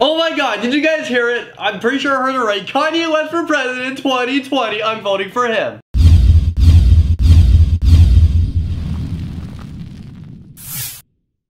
Oh my god, did you guys hear it? I'm pretty sure I heard it right. Kanye West for president 2020. I'm voting for him.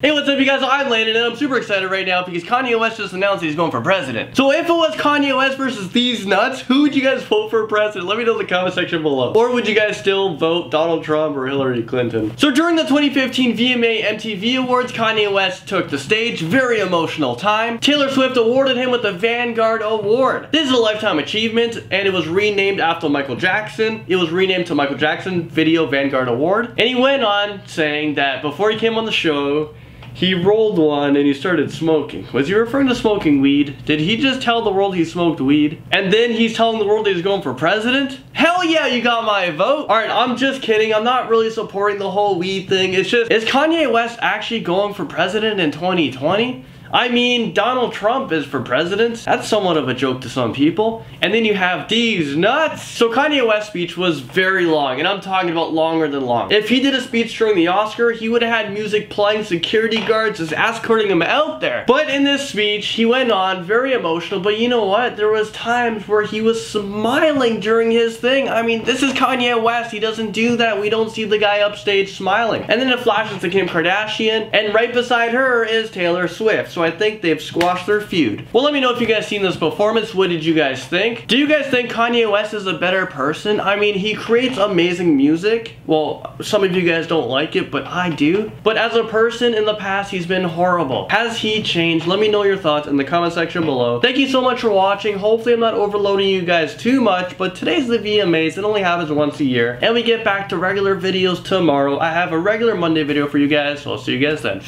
Hey, what's up you guys? I'm Landon and I'm super excited right now because Kanye West just announced he's going for president. So if it was Kanye West versus these nuts, who would you guys vote for president? Let me know in the comment section below. Or would you guys still vote Donald Trump or Hillary Clinton? So during the 2015 VMA MTV Awards, Kanye West took the stage. Very emotional time. Taylor Swift awarded him with the Vanguard Award. This is a lifetime achievement and it was renamed after Michael Jackson. It was renamed to Michael Jackson Video Vanguard Award. And he went on saying that before he came on the show, he rolled one and he started smoking. Was he referring to smoking weed? Did he just tell the world he smoked weed? And then he's telling the world he's going for president? Hell yeah, you got my vote. All right, I'm just kidding. I'm not really supporting the whole weed thing. It's just, is Kanye West actually going for president in 2020? I mean, Donald Trump is for president. That's somewhat of a joke to some people. And then you have these nuts. So Kanye West's speech was very long, and I'm talking about longer than long. If he did a speech during the Oscar, he would have had music playing, security guards just escorting him out there. But in this speech, he went on very emotional, but you know what? There was times where he was smiling during his thing. I mean, this is Kanye West. He doesn't do that. We don't see the guy upstage smiling. And then it flashes to Kim Kardashian, and right beside her is Taylor Swift. So I think they've squashed their feud. Well, let me know if you guys seen this performance. What did you guys think? Do you guys think Kanye West is a better person? I mean, he creates amazing music. Well, some of you guys don't like it, but I do. But as a person in the past, he's been horrible. Has he changed? Let me know your thoughts in the comment section below. Thank you so much for watching. Hopefully I'm not overloading you guys too much, but today's the VMAs. It only happens once a year. And we get back to regular videos tomorrow. I have a regular Monday video for you guys, so I'll see you guys then.